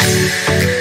Música